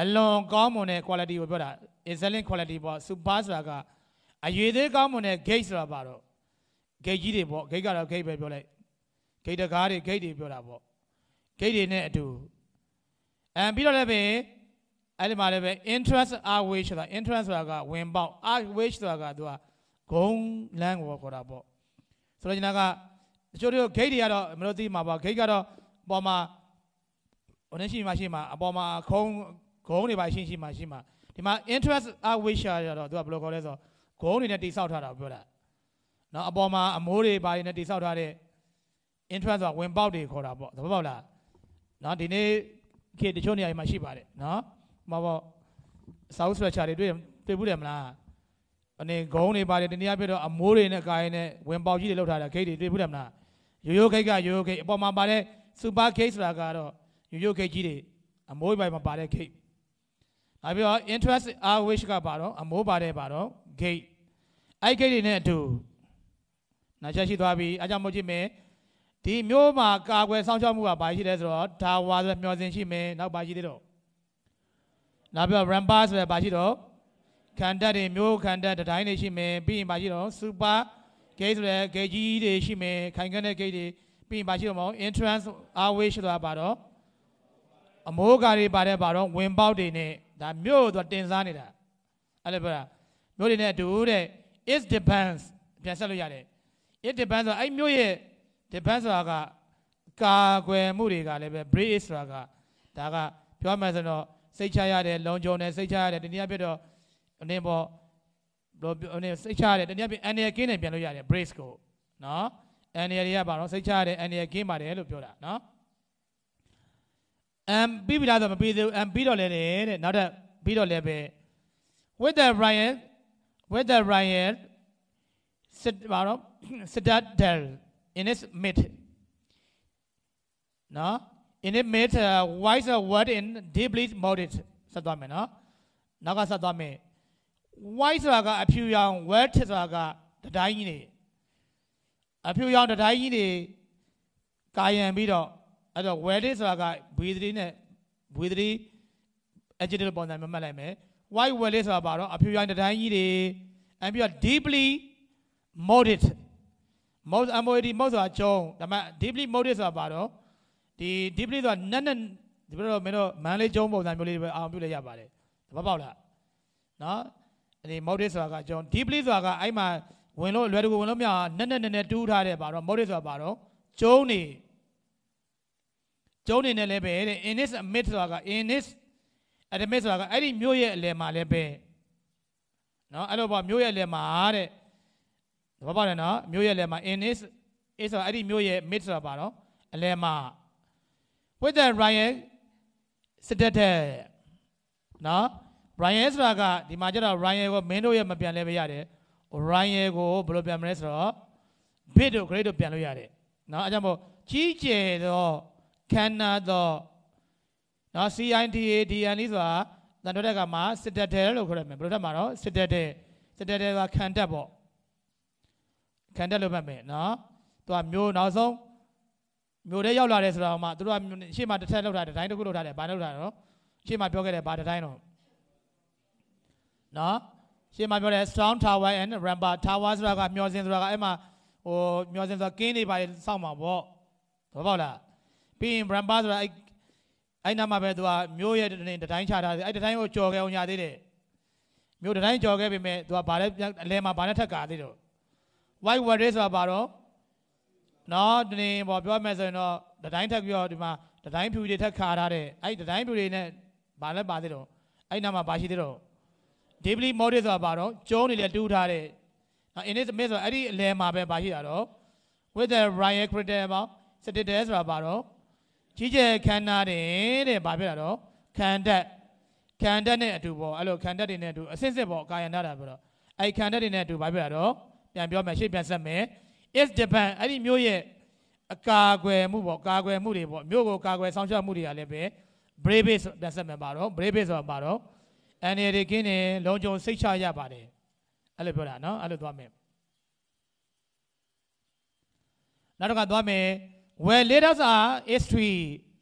အလွန်ကောင်းမွန်တဲ့ quality ကိုပြောတာ excellent quality ပေါ့ super ဆိုတာကအရွေသေးကောင်းမွန်တဲ့ gate ဆိုတာပါတော့ gate ကြီးတွေပေါ့ gate ကတော့ gate ပဲပြောလိုက် gate တကားတွေ gate တွေပြောတာပေါ့ gate တွေနဲ့အတူအဲပြီးတော့လည်းပဲ အဲ့ဒီမှာလည်းပဲ entrance archway ဆိုတာ entrance ဆိုတာကဝင်ပေါက် archway ဆိုတာကသူကဂုံးလမ်းကိုခေါ်တာပေါ့ဆိုတော့ကျွန်တော်ကတချို့တို့ gate တွေကတော့မလို့သိမှာပေါ့ gate ကတော့အပေါ်မှာဟိုနေရှိမှရှိမှအပေါ်မှာခုံးဂုံးတွေပါရှင်းရှိမှရှိမှဒီမှာ entrance archway ရှာရတော့သူကဘယ်လိုခေါ်လဲဆိုတော့ဂုံးတွေနဲ့တိဆောက်ထားတာကိုပြောတာနော်အပေါ်မှာအမိုးတွေပါတွေနဲ့တိဆောက်ထားတဲ့ entrance ဆိုတာဝင်ပေါက်တွေခေါ်တာပေါ့သဘောပေါက်လားနော်ဒီနေ့ခေတ်တချို့နေရာတွေမှာရှိပါတယ်နော်ဟ မှာပေါ့ south structure တွေတွေ့တွေ့ဘူးတယ်မလားအနေဂုံးတွေပါတယ်တနည်းအားဖြင့်တော့အမိုးတွေနဲ့ကာရင်နဲ့ဝင်ပေါက်ကြီးတွေလောက်ထားတာဂိတ်တွေတွေ့ဘူးတယ်မလားရိုးရိုးဂိတ်ကရိုးရိုးဂိတ်အပေါ်မှာပါတဲ့ super gate ဆိုတာကတော့ရိုးရိုးဂိတ်ကြီးတွေအမိုးပိုင်းမှာပါတဲ့ဂိတ်နောက်ပြီးတော့ interest r wish ကပါတော့အမိုးပါတယ်ပါတော့ gate အဲ့ဂိတ်တွေနဲ့အတူနာချက်ရှိသွားပြီအားကြောင့်မို့ကြည့်မယ်ဒီမျိုးမှာကာကွယ်စောင့်ရှောက်မှုကဘာရှိလဲဆိုတော့ဒါဝါဆိုမျောစင်ရှိမယ်နောက်ဘာရှိသေးတော့ နောက်ပြီးတော့ rampart ဆိုရဘာရှိတော့ခန္ဓာတွေမျိုးခန္ဓာတတိုင်းတွေရှိမယ်ပြီးရင်ဘာရှိတော့ super gate ဆိုရ gate ကြီးတွေရှိမယ်ခိုင်ခန့်တဲ့ gate တွေပြီးရင်ဘာရှိတော့မဟုတ် entrance arway ဆိုတာဘာတော့အမိုးကားတွေပါတဲ့ဘာတော့ဝင်ပေါက်တွေနဲ့ဒါမြို့သူတင်စားနေတာအဲ့လိုပြောတာမြို့တွေနဲ့အတူတဲ့ it depends ပြန်ဆက်လို့ရတယ် it depends ဆိုအဲ့မြို့ရဲ့ depends ဆိုတာကကာကွယ်မှုတွေကလည်းပဲ brace ဆိုတာကဒါကပြောမှဆိုတော့ စိတ်ချရတယ်လုံခြုံတယ်စိတ်ချရတယ်တနည်းအားဖြင့်တော့အနေပေါ်ဘလို့အနေစိတ်ချရတယ်တနည်းအားဖြင့် annual gain နဲ့ပြန်လို့ရတယ် brace ကိုနော် annual တွေကပါတော့စိတ်ချရတယ် annual gain ပါတယ်လို့ပြောတာနော် um ပြီးပြီလားဆိုမပြီးသေးဘူး um ပြီးတော့လဲတဲ့နောက်ထပ်ပြီးတော့လဲပဲ with the Ryan with the Ryan စစ်ပါတော့ citadel in its mid နော် in it made a wiser word in deeply molded ဆက်သွားမယ်နော်နောက်ကဆက်သွားမယ် white ဆိုတာကအဖြူရောင် word ဆိုတာကတတိုင်းကြီးနေအဖြူရောင်တတိုင်းကြီးနေကာယံပြီးတော့အဲ့တော့ word ဆိုတာက breathe နဲ့ breathe adjective ပုံစံမျိုးမှတ်လိုက်မယ် white word ဆိုတာပါတော့အဖြူရောင်တတိုင်းကြီးတွေအပြီးတော့ deeply molded mold mod mod ဆိုတာကျုံဒါမှ deeply molded ဆိုတာပါတော့ ဒီ deeply ဆိုတာနက်နက်ဒီလိုတော့မင်းတို့မန်လေးကျုံပုံစံမျိုးလေးပဲအောင်ပြုလိုက်ရပါတယ်တပတ်ပေါက်လားနော်ဒီ motive ဆိုတာကကျွန်တော် deeply ဆိုတာကအဲ့မှာဝင်လို့လွယ်တကူဝင်လို့မရအောင်နက်နက်နက်နက်တူးထားတဲ့ပါတော့ motive ဆိုတာပါတော့ကျုံးနေကျုံးနေနဲ့လည်းပဲတဲ့ in this amid ဆိုတာက in this admit ဆိုတာကအဲ့ဒီမြို့ရဲ့အလယ်မှာလည်းပဲနော်အဲ့လိုပေါ့မြို့ရဲ့အလယ်မှာတဲ့ဘာပါလဲနော်မြို့ရဲ့အလယ်မှာ in this is ဆိုတာအဲ့ဒီမြို့ရဲ့ mid ဆိုတာပါတော့အလယ်မှာ with the Ryan စစ်တက်တဲ့နော် Ryan ဆိုတာကဒီမှာကျတော့ Ryan ကိုမင်းတို့ရဲ့မပြန်လဲပေးရတယ် Ryan ကိုဘယ်လိုပြန်မလဲဆိုတော့ bit တို့ grade တို့ပြန်လို့ရတယ်နော်အဲကြောင့်မို့ကြီးကျယ်သောခန္ဓာသောနော် CINTA DN လေးဆိုတာတန်တော်တဲ့ကမှာစစ်တက်တယ်လို့ခေါ်ရမယ်ဘယ်လိုထပ်မှာတော့စစ်တက်တယ်စစ်တက်တယ်ဆိုတာခံတက်ပေါ့ခံတက်လို့မှတ်မယ်နော်သူကမျိုးနောက်ဆုံး မျိုးတဲ့ရောက်လာတယ်ဆိုတော့မှသူတို့ကရှေ့မှာတစ်ထက်လောက်ထားတယ်တိုင်းတစ်ခုလောက်ထားတယ်ဘာလောက်ထားတော့ရှေ့မှာပြောခဲ့တယ်ဘာတစ်တိုင်းတော့နော်ရှေ့မှာပြောတယ် strong tower and rampa tower ဆိုတာကမျောစင်ဆိုတာကအဲ့မှာဟိုမျောစင်ဆိုတာကင်းနေပါလေစောင့်မှာပေါ့သဘောပေါက်လားပြီးရင် rampa ဆိုတာအဲ့အဲ့နားမှာပဲသူကမျိုးရဲ့တတိုင်းချထားတယ်အဲ့တတိုင်းကိုကြော်ခဲ့အောင်ညာသေးတယ်မျိုးတတိုင်းကြော်ခဲ့ပြီမဲ့သူကဘာလဲအလဲမှာဘာနဲ့ထက်ကာသေးတော့ white water ဆိုတာဘာတော့ နော်ဒီနေ့ပေါ့ပြောမယ်ဆိုရင်တော့တတိုင်းထက်ပြီးတော့ဒီမှာတတိုင်းဖြူတွေထက်ခါထားတယ်အဲ့တတိုင်းဖြူတွေနဲ့ဘာလဲပါသေးတော့အဲ့နားမှာဘာရှိသေးတော့ deeply motive ဆိုတာဘာတော့ကျုံးနေလေတူးထားတဲ့နော် in this myth ဆိုအဲ့ဒီအလဲမှာပဲဘာရှိတာတော့ with the riot critic ပေါ့ status ဆိုတာဘာတော့ကြီးကျယ်ခန္ဓာတယ်တဲ့ဘာဖြစ်တာတော့ခန္ဓာခန္ဓာနဲ့အတူပေါ့အဲ့လိုခန္ဓာတွေနဲ့အတူအစစ်စစ်ပေါ့ကာယနာတာပြောတော့အဲ့ခန္ဓာတွေနဲ့အတူဘာဖြစ်တာတော့ပြန်ပြောမယ်ရှေ့ပြန်ဆက်မယ် is japan အဲ့ဒီမျိုးရဲ့အကာအကွယ်မှုပေါ့ကာကွယ်မှုတွေပေါ့မျိုးကိုကာကွယ်ဆောင်ရှောက်မှုတွေကလည်းပဲ brave ပြန်ဆက်မယ်ပါတော့ brave ဆိုတာပါတော့အန်ရည်ကင်းနေလုံခြုံစိတ်ချရပါတယ်အဲ့လိုပြောတာနော်အဲ့လိုသွားမယ်နောက်တစ်ခါသွားမယ် where leaders are history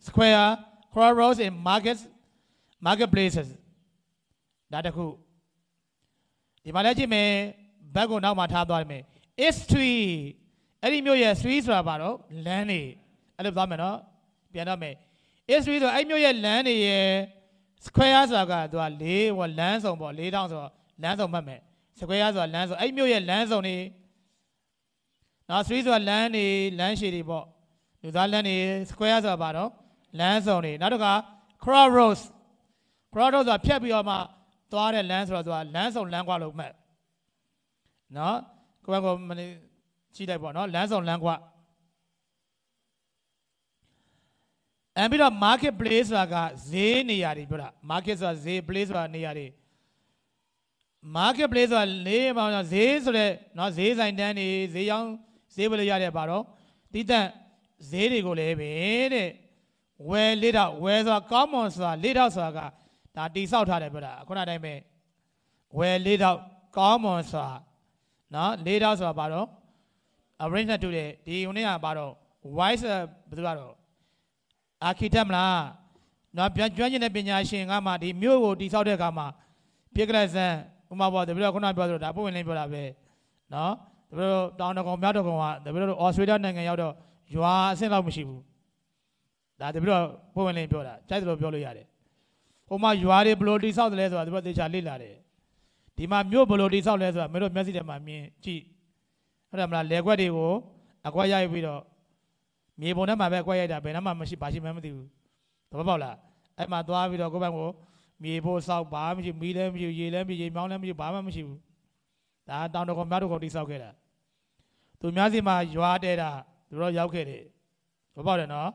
square crossroads in markets marketplaces ဒါတခုဒီမှာလည်းကြည့်မယ်ဘက်ကိုနောက်မှာထားသွားမယ် history အဲ့ဒီမျိုးရဲ့ street ဆိုတာပါတော့လမ်းနေအဲ့လိုသွားမယ်နော်ပြန်တော့မယ် history ဆိုအဲ့မျိုးရဲ့လမ်းနေရဲ့ square ဆိုတာကသူက၄ဟိုလမ်းစုံပေါ့၄တောင်းဆိုတော့လမ်းစုံမှတ်မယ် square ဆိုတာလမ်းစုံအဲ့မျိုးရဲ့လမ်းစုံနေနော် street ဆိုတာလမ်းနေလမ်းရှည်တွေပေါ့လူသားလမ်းနေ square ဆိုတာပါတော့လမ်းစုံနေနောက်တစ်ခါ cross roads cross roads ဆိုတာဖြတ်ပြီးတော့မှသွားတဲ့လမ်းဆိုတော့သူကလမ်းစုံလမ်းကွာလို့မှတ်နော်ကိုယ့်ဘက်ကမနေ ကြည့်လိုက်ပေါ့နော်လမ်းစုံလမ်းကွာအဲပြီးတော့ market place ဆိုတာကဈေးနေရာတွေပြောတာ market ဆိုတာဈေး place ဆိုတာနေရာတွေ market place ဆိုတာလေးပေါ့နော်ဈေးဆိုတဲ့နော်ဈေးဆိုင်တန်းတွေဈေးရောင်းဈေးဝယ်လို့ရတဲ့ပါတော့တိတန့်ဈေးတွေကိုလည်းပဲတဲ့ဝယ်လေးတော့ဝယ်ဆိုတာကောင်းမွန်ဆိုတာလေးတော့ဆိုတာကဒါတိဆောက်ထားတယ်ပြောတာခုနတိုင်းပဲဝယ်လေးတော့ကောင်းမွန်ဆိုတာနော်လေးတော့ဆိုတာပါတော့ arrangement တူတယ်ဒီဟိုနေ့ကပါတော့ wise ဘယ်သူကတော့အာခိတက်မလားနော်ပြန်ကျွမ်းကျင်တဲ့ပညာရှင်ကမှဒီမြို့ကိုတိဆောက်တဲ့အခါမှာပြက်ကလေးစံဥမာပေါ်တပည့်တော်ခုနပြောသလိုဒါပုံဝင်လင်းပြောတာပဲနော်တပည့်တော်တောင်တကောင်မြောက်တကောင်ကတပည့်တော်ဩစတြေးလျနိုင်ငံရောက်တော့ရွာအဆင့်လောက်မရှိဘူးဒါတပည့်တော်ပုံဝင်လင်းပြောတာကြိုက်တယ်လို့ပြောလို့ရတယ်ဟိုမှာရွာတွေဘယ်လိုတိဆောက်တယ်လဲဆိုတာတပည့်တော်သေချာလေ့လာတယ်ဒီမှာမြို့ဘယ်လိုတိဆောက်လဲဆိုတာမင်းတို့မျက်စိထဲမှာမြင်ကြည့် ဟုတ်တယ်မလားလဲခွက်တွေကိုအကွက်ရိုက်ပြီးတော့မြေပုံထဲမှာပဲအကွက်ရိုက်တာဘယ်နှမှမရှိဘာရှိမှမသိဘူးသဘောပေါက်လားအဲ့မှာသွားပြီးတော့ကိုယ့်ဘက်ကိုမြေဖို့စောက်ဘာမရှိမီးလည်းမရှိရေလည်းမရှိရေမောင်းလည်းမရှိဘာမှမရှိဘူးဒါတောင်တကောင်မြောက်တကောင်တိဆောက်ခဲ့တာသူများစီမှာရွာတဲတာသူတို့ရောက်ခဲ့တယ်သဘောပေါက်တယ်နော်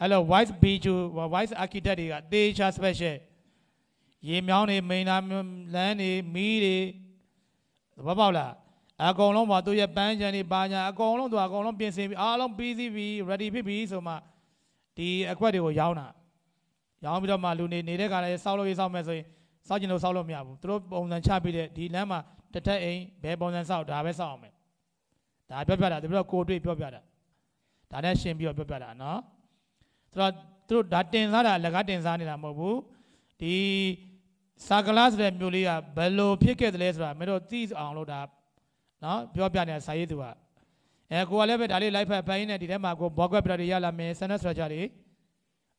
အဲ့လို wise biju wise architect တွေက teacher special ရေမြောင်းနေမိန်လာလမ်းနေမီးတွေသဘောပေါက်လား အကုန်လုံးပါသူရဲ့ပန်းချန်တွေပါညာအကုန်လုံးသူအကုန်လုံးပြင်ဆင်ပြီးအားလုံးပြီးစီးပြီး ready ဖြစ်ပြီးဆိုမှဒီအခွက်တွေကိုရောင်းတာရောင်းပြီးတော့မှလူနေနေတဲ့ကလည်းစောက်လို့ရစောက်မယ်ဆိုရင်စောက်ကျင်လို့စောက်လို့မရဘူးသူတို့ပုံစံချပြီးတဲ့ဒီလမ်းမှာတစ်ထက်အိမ်ဘယ်ပုံစံစောက်ဒါပဲစောက်အောင်မယ်ဒါပြောပြတာသူတို့ကိုတွေ့ပြောပြတာဒါနဲ့ရှင်းပြီးတော့ပြောပြတာနော်ဆိုတော့သူတို့ဒါတင်စားတာအလကားတင်စားနေတာမဟုတ်ဘူးဒီစာကလာဆိုတဲ့မျိုးလေးကဘယ်လိုဖြစ်ခဲ့တယ်လဲဆိုတာမင်းတို့သိအောင်လို့ဒါ နော်ပြောပြနေတဲ့စာရေးသူကအဲကိုကလည်းပဲဒါလေးလိုက်ဖက်ပိုင်းနဲ့ဒီထဲမှာကိုဘောကွက်ပြတွေရလာမယ်ဆန်နက်စထရာချာတွေ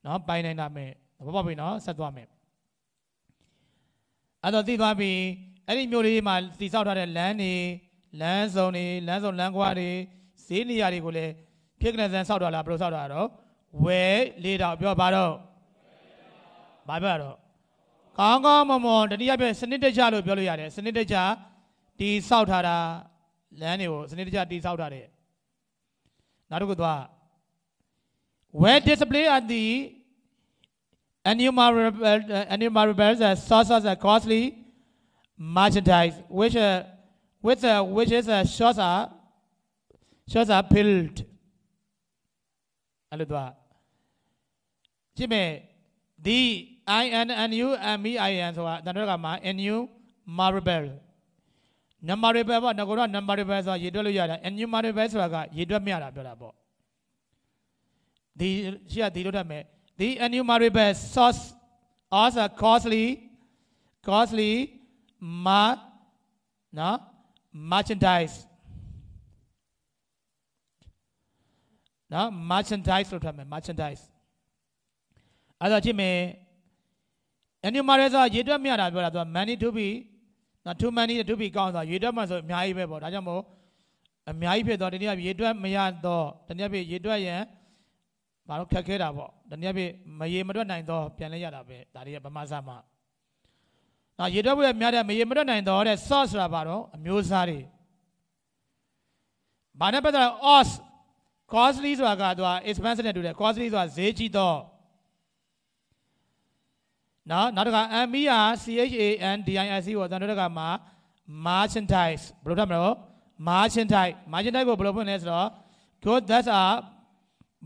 နော်ပိုင်နိုင်တာမယ်သဘောပေါက်ပြီနော်ဆက်သွားမယ်အဲ့တော့သိသွားပြီအဲ့ဒီမြို့လေးမှာတည်ဆောက်ထားတဲ့လမ်းတွေလမ်းစုံတွေလမ်းစုံလမ်းကွာတွေဈေးနေရာတွေကိုလည်းဖြစ်ကနေစံဆောက်ထားလားဘယ်လိုဆောက်ထားတာတော့ဝဲလေးတော့ပြောပါတော့ဘာပြောတော့ကောင်းကောင်းမွန်မွန်တတိယပြစနစ်တကျလို့ပြောလို့ရတယ်စနစ်တကျ တီဆောက်ထားတာလမ်းတွေကိုစနစ်တကျတီဆောက်ထားတယ်နောက်တစ်ခုသွား where display at the innumerable uh, innumerable sources of costly merchandise which uh, which uh, which is uh, shows are shows are built အဲ့လိုသွားကြည့်မယ် the i n n u m e i n ဆိုတာတန်တော့ကမှာ nu marble numberable ပေါ့ငါကတော့ numberable ဆိုတာရေတွက်လို့ရတယ် innumerable ဆိုတာကရေတွက်မရတာပြောတာပေါ့ဒီရှိရဒီလို့ထပ်မယ် the innumerable source also costly costly ma နော် merchandise နော် merchandise လို့ထပ်မယ် merchandise အဲ့ဒါကြည့်မယ် enumerate ဆိုရေတွက်မြတာပြောတာသူက money to be နော် too many to be ကောင်းဆိုရေတွက်မှဆိုအများကြီးပဲပေါ့ဒါကြောင့်မို့အများကြီးဖြစ်တော့တနည်းအားဖြင့်ရေတွက်မရတော့တနည်းအားဖြင့်ရေတွက်ရင်ဘာလို့ခက်ခဲတာပေါ့တနည်းအားဖြင့်မရေမတွက်နိုင်တော့ပြန်လဲရတာပဲဒါတွေကဗမာစာမှာနော်ရေတွက်ဖို့များတဲ့မရေမတွက်နိုင်တော့တဲ့ source ဆိုတာဘာတော့အမျိုးအစားတွေဘာနဲ့ပတ်သက်လဲ os costly ဆိုတာကသူက expensive နဲ့တူတယ် costly ဆိုတာဈေးကြီးတော့ နော်နောက်တစ်ခါ M E R C H A N D I S E ကိုတန်တော့ကမှာ merchandise ဘယ်လိုထပ်မလို့ merchandise merchandise ကိုဘယ်လိုဖွင့်လဲဆိုတော့ good that are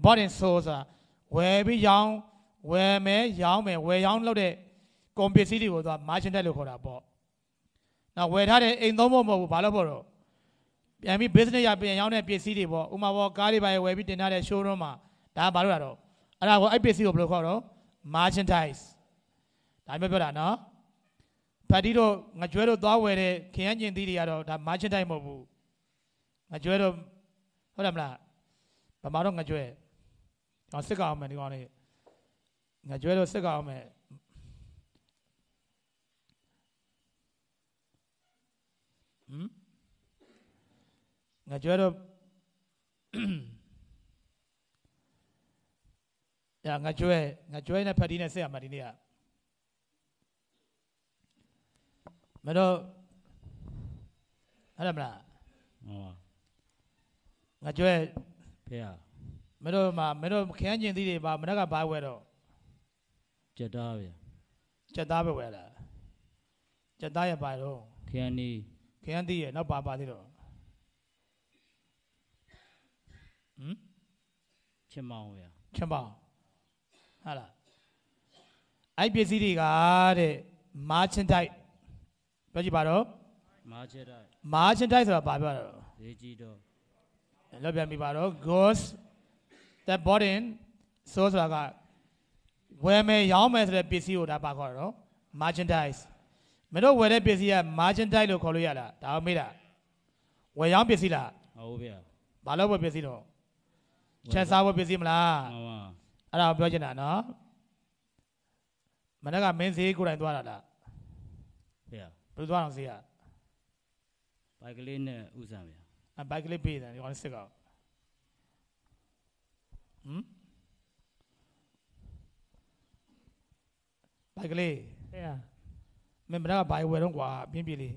bought and sold ဆိုတာဝယ်ပြီးရောင်းဝယ်မယ်ရောင်းမယ်ဝယ်ရောင်းလုပ်တဲ့ကုန်ပစ္စည်းတွေကိုသူက merchandise လို့ခေါ်တာပေါ့နော်ဝယ်ထားတဲ့အိမ်သုံးဖို့မဟုတ်ဘူးဘာလို့ဖို့တော့ပြန်ပြီး business ရပြန်ရောင်းတဲ့ပစ္စည်းတွေပေါ့ဥမာပေါ့ကားတွေပါဝယ်ပြီးတင်ထားတဲ့ showroom မှာဒါဘာလို့ရတော့အဲ့ဒါကိုအဲ့ပစ္စည်းကိုဘယ်လိုခေါ်တော့ merchandise ဒါမျိုးပြောတာနော်ဖတ်တီးတို့ငကြွဲတို့သွားဝယ်တဲ့ခင်ရန်ကျင်သီးတွေကတော့ဒါ merchandise မဟုတ်ဘူးငကြွဲတို့ဟုတ်တယ်မလားဗမာတော့ငကြွဲတော့စစ်ကအောင်မယ်ဒီကောင်လေးငကြွဲတို့စစ်ကအောင်မယ်ဟမ်ငကြွဲတို့ရငကြွဲငကြွဲနဲ့ဖတ်တီးနဲ့စစ်ရမှာဒီနေ့က မတော့ဟုတ်တယ်မလားဟောငကြွဲဖေရမတို့မှာမတို့ခန်းကျင်သီးတွေပါမနေ့ကဘာဝဲတော့ကြက်သားဗျာစက်သားပဲဝဲလာစက်သားရပါတော့ခရန်နီခန်းသီးရနောက်ပါပါသေးတော့ဟမ်ချင်မောင်းဗျာချင်ပါဟာလားအဲ့ပစ္စည်းတွေကတဲ့မာချင်တိုက် ပြောကြည့်ပါတော့မာချက်တိုက်မာချင်တိုက်ဆိုတာဘာပြောတာတော့ဈေးကြီးတော့လောက်ပြန်ပြီပါတော့ goods that bought in so ဆိုတာကဝယ်မယ်ရောင်းမယ်ဆိုတဲ့ပစ္စည်းကိုဒါပါခေါ်တာနော် merchandise မင်းတို့ဝယ်တဲ့ပစ္စည်းက merchandise လို့ခေါ်လို့ရလားဒါမှမေးတာဝယ်ရောင်းပစ္စည်းလားဟုတ်ဗျာဘာလို့ဝယ်ပစ္စည်းတော့ချက်စားဝယ်ပစ္စည်းမလားဟောပါအဲ့ဒါကိုပြောချင်တာနော်မနေ့ကမင်းဈေးကိုယ်တိုင်သွားတာလားဖေရ ဘယ်လိုသွားအောင်စေးရဘိုက်ကလေးနဲ့ဥစားဗျာအဘိုက်ကလေးပေးတယ်ရောင်းစစ်ကောက်ဟမ်ဘိုက်ကလေးဟဲ့မင်းဘယ်ကဘိုင်ဝယ်တော့ကွာပြင်းပြလေး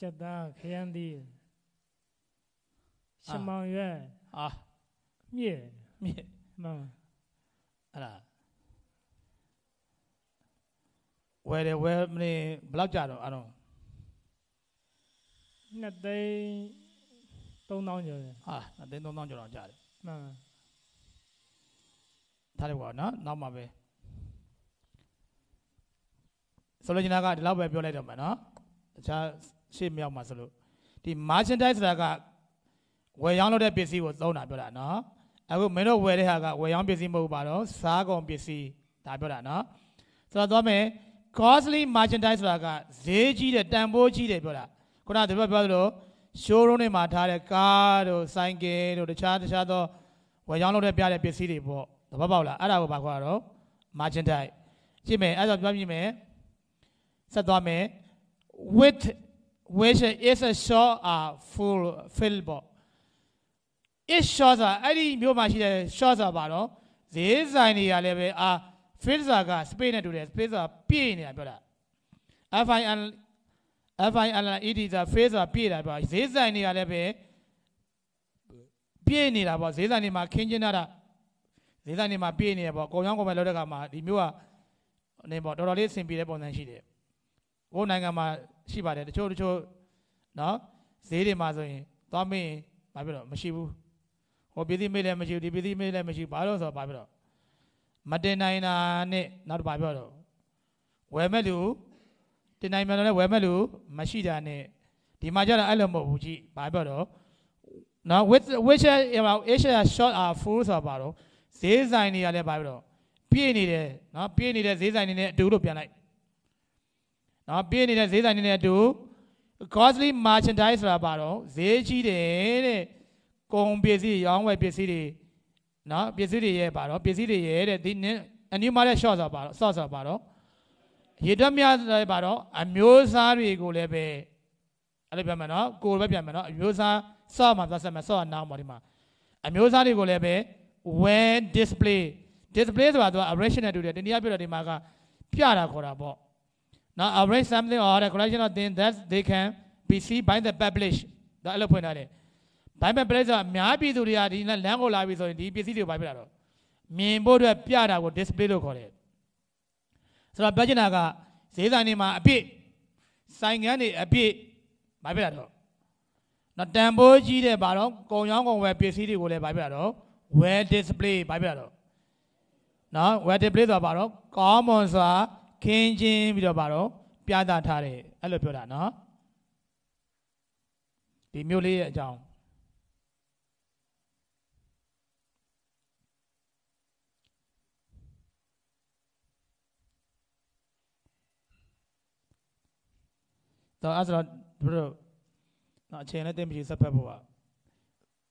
ကြက်သားခရမ်းသီးရှမောင်ရွက်အာမြေမြေမှန်အဲ့ဒါ ဝယ်တယ်ဝယ်မနေဘယ်လောက်ကြတော့အဲ့တော့နှစ်သိန်း3000ကျော်တယ်ဟာနှစ်သိန်း3000ကျော်တော့ကြတယ်မှန်ထားတယ်ကွာနော်နောက်မှပဲဆိုလိုချင်တာကဒီလောက်ပဲပြောလိုက်တော့မှာနော်တခြားရှေ့မြောက်မှာဆိုလို့ဒီ merchandise ဆိုတာကဝယ်ရောင်းလုပ်တဲ့ပစ္စည်းကိုသုံးတာပြောတာနော်အခုမင်းတို့ဝယ်တဲ့ဟာကဝယ်ရောင်းပစ္စည်းမဟုတ်ပါတော့စားကုန်ပစ္စည်းဒါပြောတာနော်ဆိုတော့သွားမယ် costly merchandise ဆိုတာကဈေးကြီးတဲ့တန်ဖိုးကြီးတယ်ပြောတာခုနကတပြပြောသလို showroom တွေမှာထားတဲ့ကားတို့ဆိုင်ကယ်တို့တခြားတခြားသောဝယ်ရောင်းလုပ်တဲ့ပြတဲ့ပစ္စည်းတွေပေါ့သဘောပေါက်လားအဲ့ဒါကိုဘာခေါ်ရတော့ merchandise ကြည့်မယ်အဲ့ဒါပြောပြမယ်ဆက်သွားမယ် with which is a short are full fill ပေါ့ is short ဆိုတာအဲ့ဒီမျိုးမှာရှိတဲ့ short ဆိုတာပါတော့ဈေးဆိုင်တွေကလည်းပဲအာ fill ဆိုတာက space နဲ့တူတယ် space ဆိုတာပြည့်နေတာပြောတာ FIN FIN ED ဆိုတာ face ဆိုတာပြည့်တာပြောဈေးဆိုင်တွေကလည်းပဲပြည့်နေတာပေါ့ဈေးဆိုင်တွေမှာခင်းကျင်းတာဈေးဆိုင်တွေမှာပြည့်နေတယ်ပေါ့ကုန်ရောင်းကုန်မဲ့လောက်တဲ့ကမှာဒီမျိုးကနေပေါ့တော်တော်လေးအဆင်ပြေတဲ့ပုံစံရှိတယ်ကိုယ်နိုင်ငံမှာရှိပါတယ်တချို့တချို့နော်ဈေးတွေမှာဆိုရင်သွားမင်းဘာဖြစ်တော့မရှိဘူးဟိုပြည်သီးမေးလည်းမရှိဘူးဒီပြည်သီးမေးလည်းမရှိဘူးဘာလို့ဆိုတော့ဘာဖြစ်တော့ မတင်နိုင်တာနဲ့နောက်တစ်ပါပြောတော့ဝယ်မဲ့လူတင်နိုင်မြန်လည်းဝယ်မဲ့လူမရှိတာနဲ့ဒီမှာကျတော့အဲ့လိုမဟုတ်ဘူးကြည့်ဘာပြောတော့နော် with which Asia short are full ဆိုတော့ဘာတော့ဈေးဆိုင်တွေကလည်းဘာပြောတော့ပြည့်နေတယ်နော်ပြည့်နေတဲ့ဈေးဆိုင်တွေနဲ့အတူလို့ပြန်လိုက်နော်ပြည့်နေတဲ့ဈေးဆိုင်တွေနဲ့အတူ costly merchandise ဆိုတာဘာတော့ဈေးကြီးတယ်တဲ့ကုန်ပစ္စည်းရောင်းဝယ်ပစ္စည်းတွေ နော်ပစ္စည်းတွေရဲ့ဘာတော့ပစ္စည်းတွေရဲ့တဲ့ဒီအနည်းမှတဲ့ short ဆိုတာဘာတော့ short ဆိုတာဘာတော့ရေတွက်များလည်းဘာတော့အမျိုးအစားတွေကိုလည်းပဲအဲ့လိုပြန်မယ်နော်ကိုယ်ပဲပြန်မယ်နော်အမျိုးအစား short မှာသွားဆက်မယ် short နောက်ပါဒီမှာအမျိုးအစားတွေကိုလည်းပဲ when display display ဆိုတာသူက aberration နဲ့တူတယ်တနည်းအားဖြင့်တော့ဒီမှာကပြတာခေါ်တာပေါ့နော် arrange something or a collection of things that they can be seen by the publish ဒါအဲ့လိုဖွင့်ထားတယ် by the publish ဆိုတာအများပြည်သူတွေကဒီနဲ့လမ်းကိုလာပြီဆိုရင်ဒီပစ္စည်းတွေကိုဘာဖြစ်တာတော့မြင်ဖို့အတွက်ပြတာကို display လို့ခေါ်တယ်ဆိုတော့ပြောချင်တာကဈေးဆိုင်တွေမှာအပြည့်ဆိုင်ငန်းတွေအပြည့်ဘာဖြစ်တာတော့နော်တန်ဖိုးကြီးတဲ့ဘာတော့ကုံရောင်းကုံဝယ်ပစ္စည်းတွေကိုလည်းဘာဖြစ်တာတော့ well display ဘာဖြစ်တာတော့နော် well display ဆိုတာဘာတော့ကောင်းမွန်စွာခင်းချင်းပြီးတော့ဘာတော့ပြသထားတယ်အဲ့လိုပြောတာနော်ဒီမျိုးလေးရဲ့အကြောင်း တော့အဲ့ဆိုတော့ဘုရားနော်အချိန်နဲ့တိတ်မရှိဆက်ဖက်ဖို့ပါ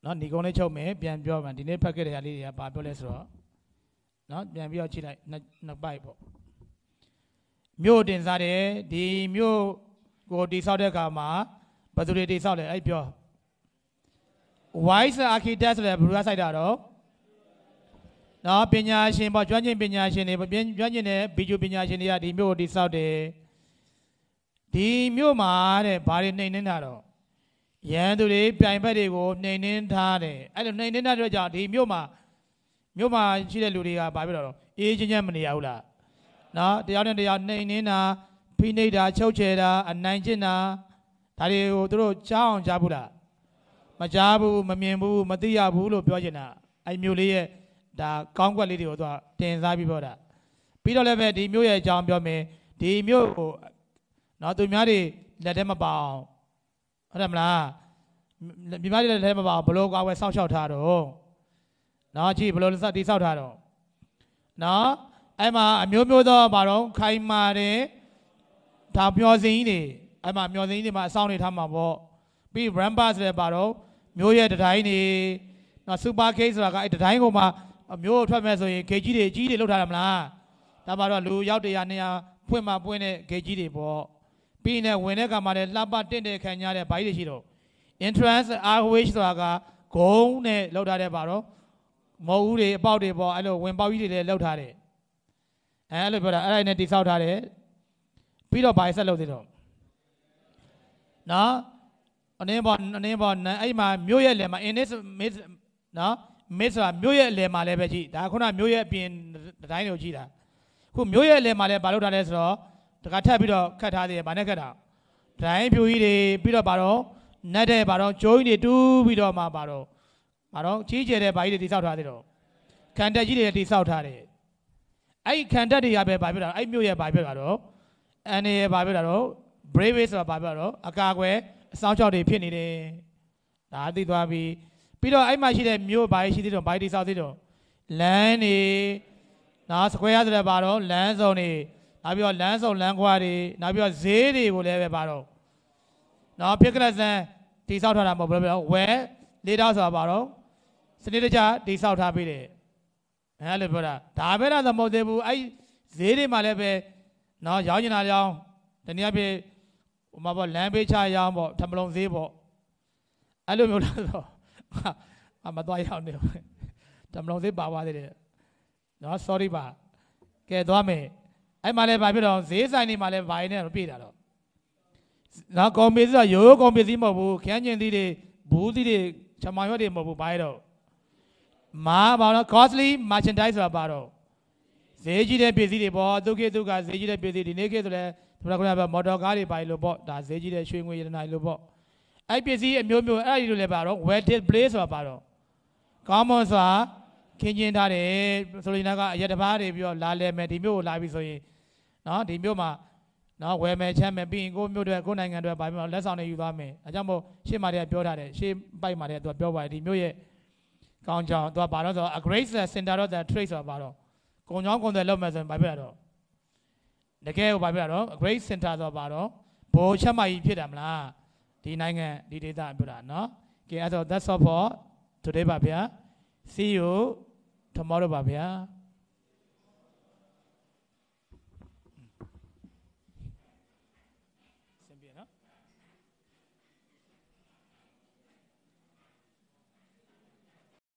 နော်ညီကုန်းလေးချုပ်မယ်ပြန်ပြောမှဒီနေ့ဖတ်ခဲ့တဲ့ဟာလေးတွေကဘာပြောလဲဆိုတော့နော်ပြန်ပြီးတော့ကြည့်လိုက်နှစ်နှစ်ပိုက်ပေါ့မြို့တင်စားတယ်ဒီမြို့ကိုတိဆောက်တဲ့အခါမှာဘယ်သူတွေတိဆောက်လဲအဲ့ပြော wise architect ဆိုတဲ့ဘယ်လိုစိုက်တာတော့နော်ပညာရှင်ပေါ့ကျွမ်းကျင်ပညာရှင်တွေကျွမ်းကျင်တဲ့ဗီဒီယိုပညာရှင်တွေကဒီမြို့ကိုတိဆောက်တယ် ဒီမြို့မှာတဲ့ဘာတွေနှိမ်နှင်းတာတော့ရန်သူတွေပြိုင်ဘက်တွေကိုနှိမ်နှင်းထားတယ်အဲ့လိုနှိမ်နှင်းတဲ့အတွက်ကြောင့်ဒီမြို့မှာမြို့မှာရှိတဲ့လူတွေကဘာဖြစ်တော့အေးချင်းချင်းမနေရဘူးလားနော်တယောက်နဲ့တယောက်နှိမ်နှင်းတာဖိနှိပ်တာချုပ်ချယ်တာအနိုင်ကျင့်တာဒါတွေကိုသူတို့ကြားအောင်ကြားဘူးလားမကြားဘူးမမြင်ဘူးမသိရဘူးလို့ပြောချင်တာအဲ့မြို့လေးရဲ့ဒါကောင်းကွက်လေးတွေကိုသူကတင်စားပြီးပြောတာပြီးတော့လည်းပဲဒီမြို့ရဲ့အကြောင်းပြောမယ်ဒီမြို့ကို နော်သူများတွေလက်ထဲမပါအောင်ဟုတ်တယ်မလားမိမတွေလက်ထဲမပါအောင်ဘလို့ကွာဝယ်စောင့်ရှောက်ထားတော့နော်ကြည့်ဘလို့စတိစောက်ထားတော့နော်အဲ့မှာအမျိုးမျိုးသောဘာတော့ခိုင်မာတယ်ဒါမျောစင်းကြီးတွေအဲ့မှာမျောစင်းကြီးတွေမှာအဆောင်နေထားမှာပေါ့ပြီး rampa ဆိုတဲ့ဘာတော့မျိုးရဲ့တတိုင်းတွေနော် super case ဆိုတာကအဲ့တတိုင်းကိုမှမျိုးထွက်မဲ့ဆိုရင်ဂေကြီးတွေကြီးတွေလောက်ထားတာမလားဒါမှတော့လူရောက်100 200ဖွင့်မှပွင့်တဲ့ဂေကြီးတွေပေါ့ ပြီးနေဝင်တဲ့ကမှလည်းလှပတင့်တဲ့ခံရတဲ့ဘာကြီးတွေရှိတော့ entrance ROH ဆိုတာကဂုံးနဲ့လောက်ထားတဲ့ဘာတော့မဟုတ်ဦးတွေအပေါက်တွေပေါ့အဲ့လိုဝင်ပေါက်ကြီးတွေလည်းလောက်ထားတယ်အဲအဲ့လိုပြောတာအဲ့ဒါနဲ့တိဆောက်ထားတယ်ပြီးတော့ဘာဆက်လုပ်သေးတော့နော်အနေပေါ်အနေပေါ်အဲ့မှာမြို့ရဲ့လယ်မှာ in this miss နော် miss ဆိုတာမြို့ရဲ့လယ်မှာလည်းပဲကြည့်ဒါခုနမြို့ရဲ့အပြင်တိုင်းကိုကြည့်တာခုမြို့ရဲ့လယ်မှာလည်းဘာလုပ်ထားလဲဆိုတော့ တခါထပ်ပြီးတော့ခတ်ထားသေးတယ်ဗာနဲ့ခတ်တာဒိုင်းပြူကြီးတွေပြီးတော့ဗာတော့နတ်တဲ့ဗာတော့ကျိုးကြီးတွေတူးပြီးတော့မှဗာတော့ဗာတော့ကြီးကျယ်တဲ့ဗာကြီးတွေတိဆောက်ထားသေးတော့ခံတက်ကြီးတွေတိဆောက်ထားတယ်အဲ့ဒီခံတက်တွေကပဲဗာပြောတာအဲ့မြို့ရဲ့ဗာပြောတာတော့အန်ရဲ့ဗာပြောတာတော့ brave ဆိုတာဗာပြောတော့အကာအကွယ်အဆောင်ချောက်တွေဖြစ်နေတယ်ဒါသိသွားပြီးပြီးတော့အဲ့မှာရှိတဲ့မြို့ဗာရှိသေးတော့ဗာတိဆောက်သေးတော့လမ်းနေနော်စကွဲရဆိုတဲ့ဗာတော့လမ်းစုံတွေ နောက်ပြီးတော့လမ်းစုံလမ်းခွာတွေနောက်ပြီးတော့ဈေးတွေကိုလည်းပဲပါတော့နော်ဖြစ်ကလဆန်တိဆောက်ထားတာမဟုတ်ဘူးပြောဝဲလေးတောက်ဆိုတာပါတော့စနစ်တကျတိဆောက်ထားပေးတယ်အဲလိုပြောတာဒါပဲလားသမဟုတ်သေးဘူးအဲ့ဈေးတွေမှာလည်းပဲနော်ရောင်းနေတာရောင်းတနည်းအားဖြင့်ဟိုမှာပေါ့လမ်းဘေးချရောင်းပေါ့ထမလုံဈေးပေါ့အဲ့လိုမျိုးလားဆိုတော့ဟာအမသွားရောက်နေဘူးထမလုံဈေးပါသွားသေးတယ်နော် sorry ပါကဲသွားမယ် အဲ့မှာလည်းဗာဖြစ်တော့ဈေးဆိုင်တွေမှာလည်းဗာရင်းနဲ့တော့ပြေးတာတော့နော်ကွန်ပီဆိုတော့ရိုးရိုးကွန်ပီစီမဟုတ်ဘူးခန်းကျင်သီးတွေဘူးသီးတွေချမောင်ရွက်တွေမဟုတ်ဘူးဗာရတော့မာဘာလို့ costly merchandise ဆိုတာပါတော့ဈေးကြီးတဲ့ပစ္စည်းတွေပေါ့သူခေတ်သူကဈေးကြီးတဲ့ပစ္စည်းဒီနေ့ခေတ်ဆိုလဲဘုရားကပြောမော်တော်ကားတွေပါလို့ပေါ့ဒါဈေးကြီးတဲ့ရွှေငွေရတနာတွေလို့ပေါ့အဲ့ပစ္စည်းအမျိုးမျိုးအဲ့ဒီလိုလည်းပါတော့ well display ဆိုတာပါတော့ကောင်းမွန်စွာ ခင်းကျင်းထားတယ်ဆိုရင်ကအရက်တစ်ပါးတွေပြီးတော့လာလဲမယ်ဒီမျိုးကိုလာပြီဆိုရင်နော်ဒီမျိုးမှာနော်ဝယ်မယ်ချမ်းမယ်ပြီးရင်ကိုယ့်မျိုးတွေကိုယ့်နိုင်ငံတွေပါပြီးတော့လက်ဆောင်တွေယူသွားမယ်အဲကြောင့်မို့ရှေ့မှာတည်းကပြောထားတယ်ရှေ့ပိုက်မှာတည်းကသူကပြောပါတယ်ဒီမျိုးရဲ့ကောင်းကြောင်သူကဘာလို့ဆိုတော့ a great center of the trade ဆိုတာပါတော့ကုံချောင်းကုံတယ်လောက်မယ်ဆိုရင်ဘာဖြစ်ရတော့တကယ်ကိုဘာဖြစ်ရတော့ great center ဆိုတော့ဘာတော့ဘိုးချက်မကြီးဖြစ်တယ်မလားဒီနိုင်ငံဒီဒေသပြောတာနော်ကဲအဲ့တော့ that's all for today ပါဗျာ see you tomorrow ပါဗျာ